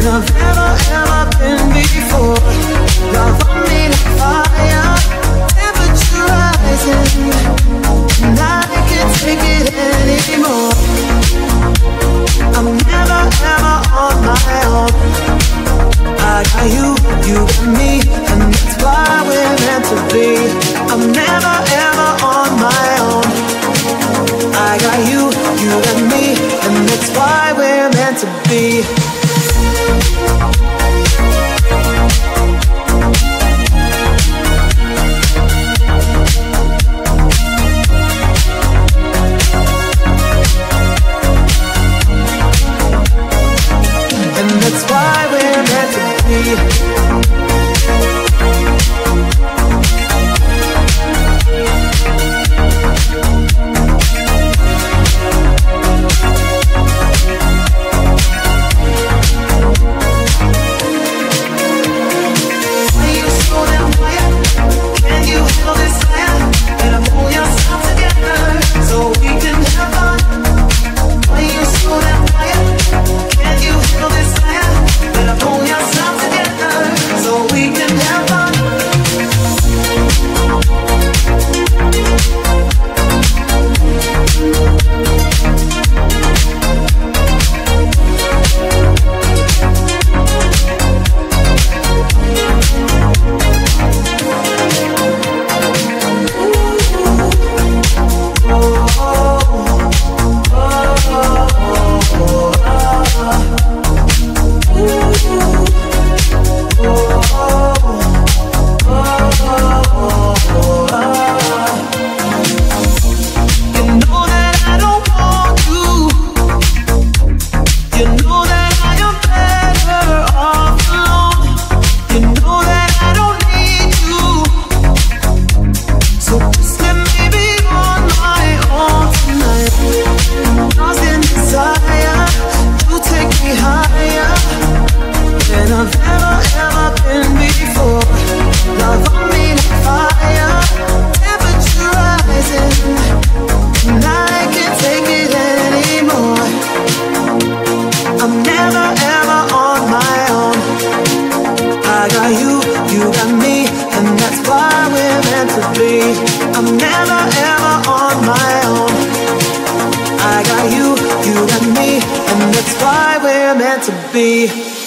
than I've ever, ever been before. Love me fire, temperature rising, I can't take it anymore. I'm never, ever on my own. I got you, you got me, and that's why we're meant to be. I'm never, ever on my own. I got you, you got me, and that's why we're meant to be. You, you got me, and that's why we're meant to be. I'm never ever on my own. I got you, you got me, and that's why we're meant to be.